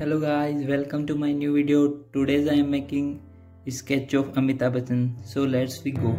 Hello guys, welcome to my new video. Today I am making sketch of Amitabh Bachchan. So let's we go.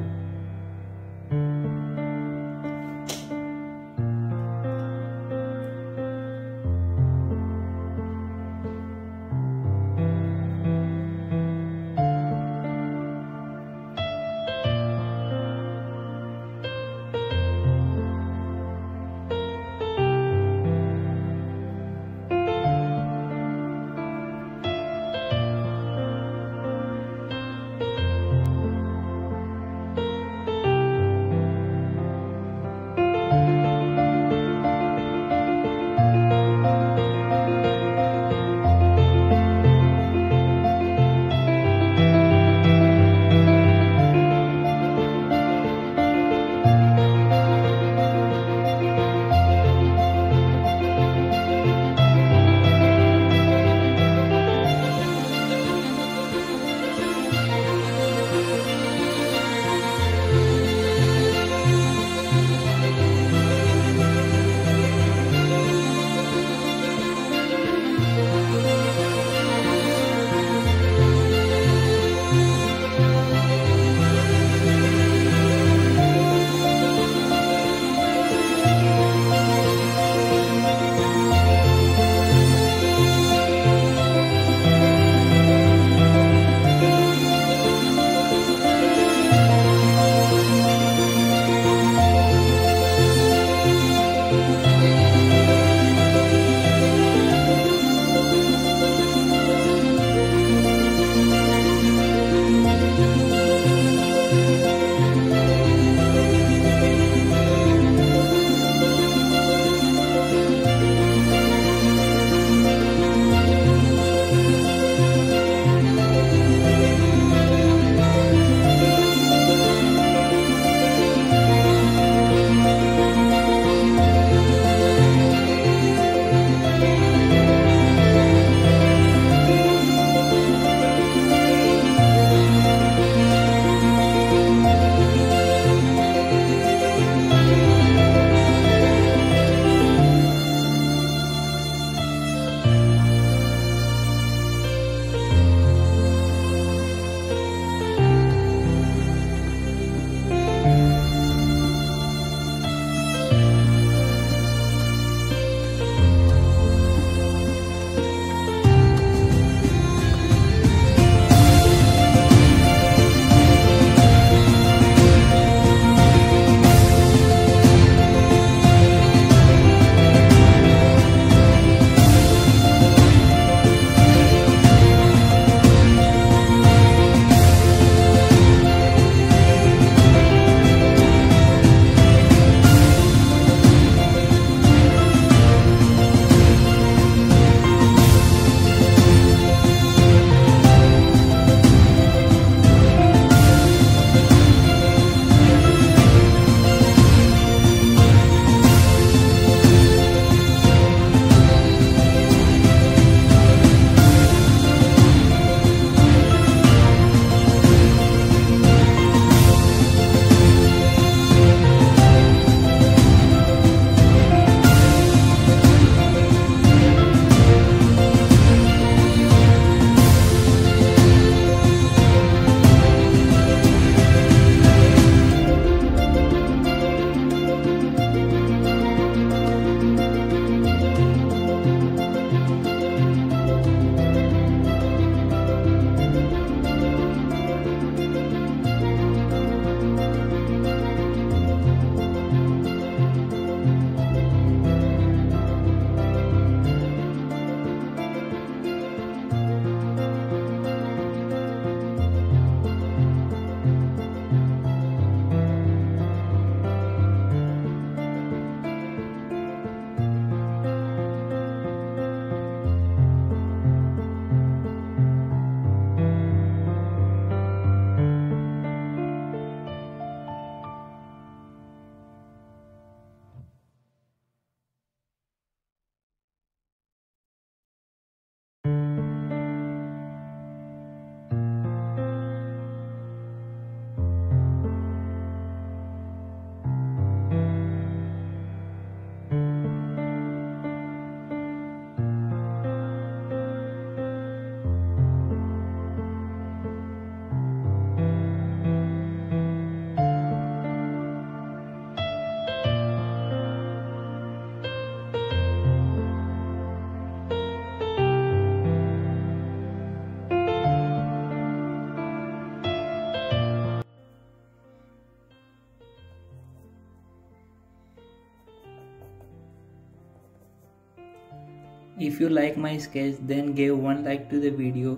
If you like my sketch then give one like to the video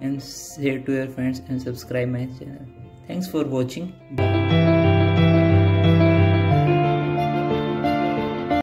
and share to your friends and subscribe my channel. Thanks for watching. Bye